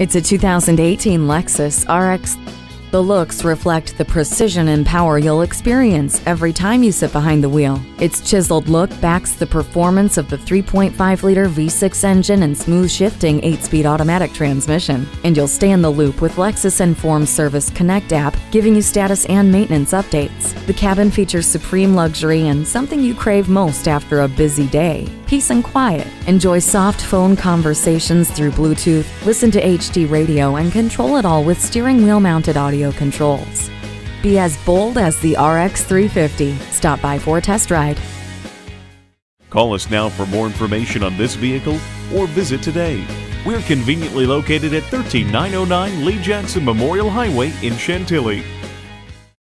It's a 2018 Lexus RX. The looks reflect the precision and power you'll experience every time you sit behind the wheel. Its chiseled look backs the performance of the 3.5 liter V6 engine and smooth shifting 8 speed automatic transmission. And you'll stay in the loop with Lexus Enform Service Connect app, giving you status and maintenance updates. The cabin features supreme luxury and something you crave most after a busy day peace and quiet. Enjoy soft phone conversations through Bluetooth, listen to HD radio, and control it all with steering wheel mounted audio controls. Be as bold as the RX 350. Stop by for a test ride. Call us now for more information on this vehicle or visit today. We're conveniently located at 13909 Lee Jackson Memorial Highway in Chantilly.